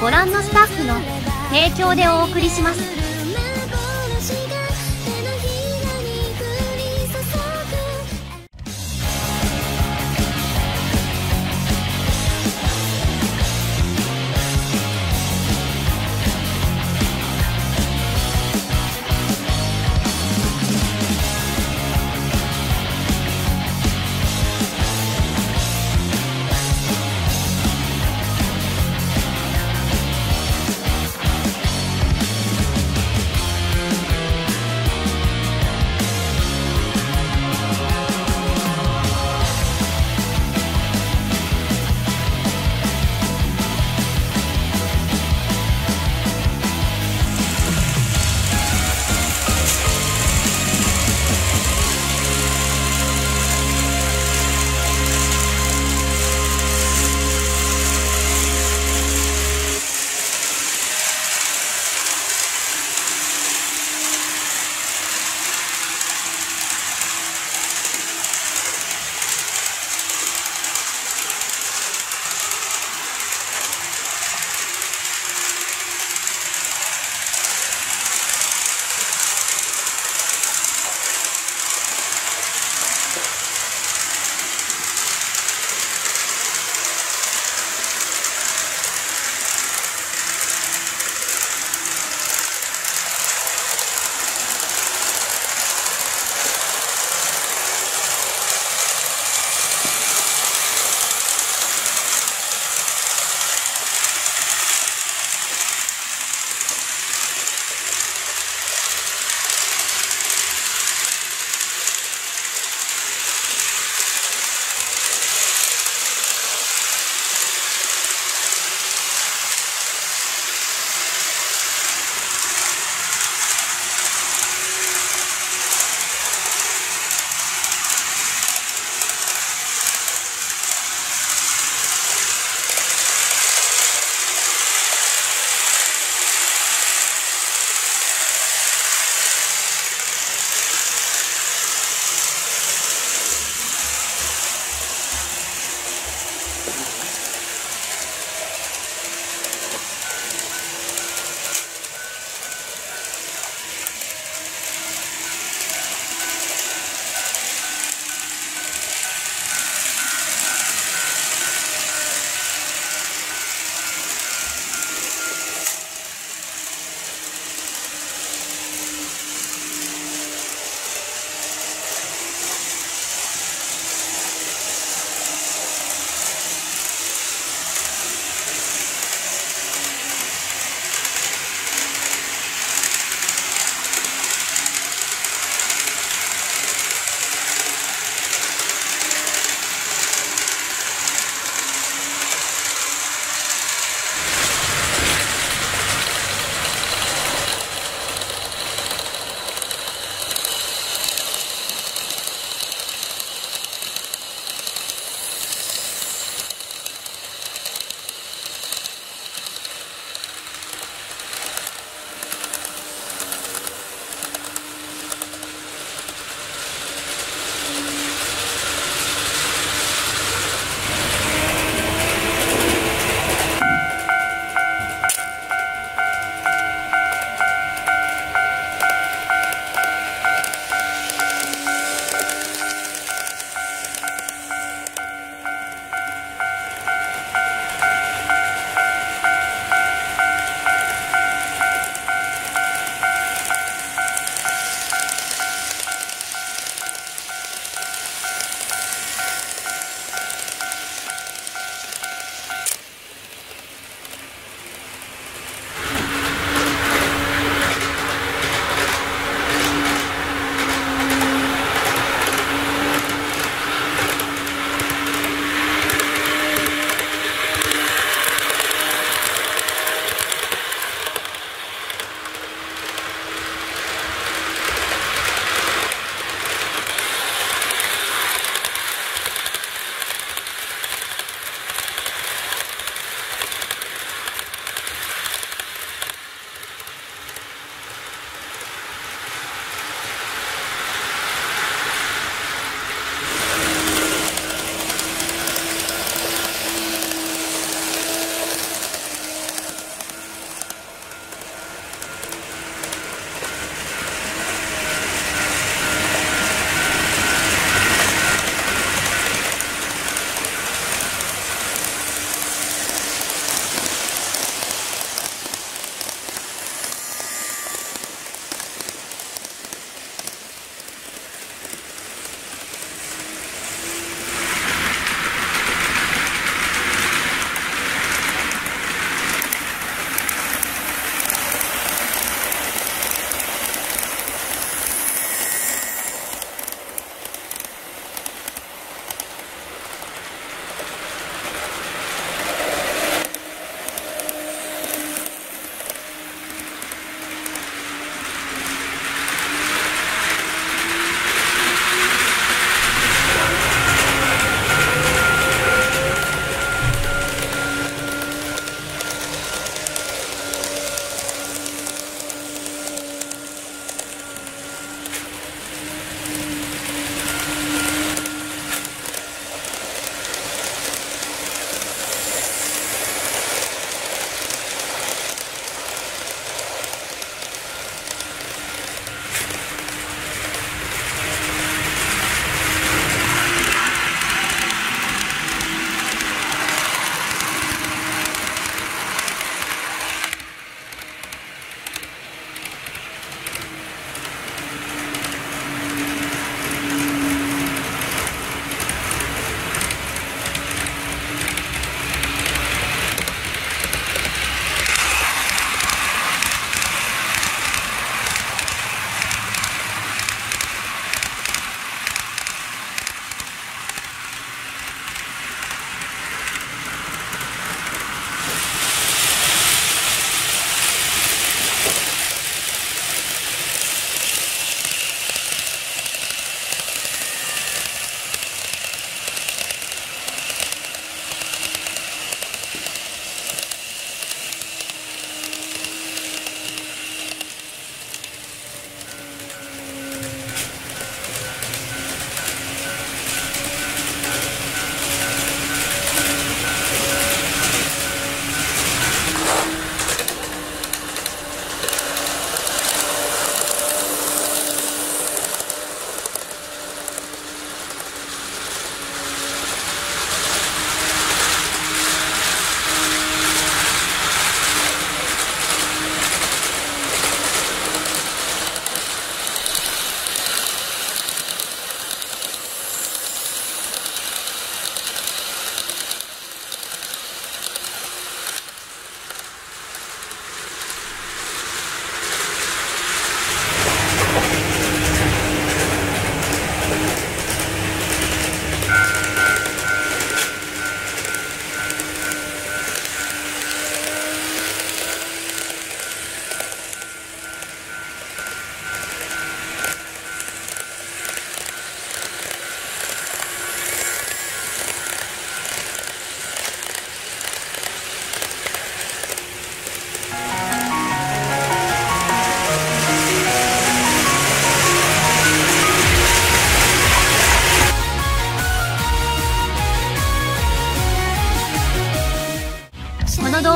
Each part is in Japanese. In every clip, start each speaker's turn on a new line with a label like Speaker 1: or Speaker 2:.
Speaker 1: ご覧のスタッフの提供でお送りします。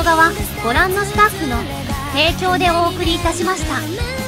Speaker 2: 動画はご覧のスタッフの提供でお送りいたしました。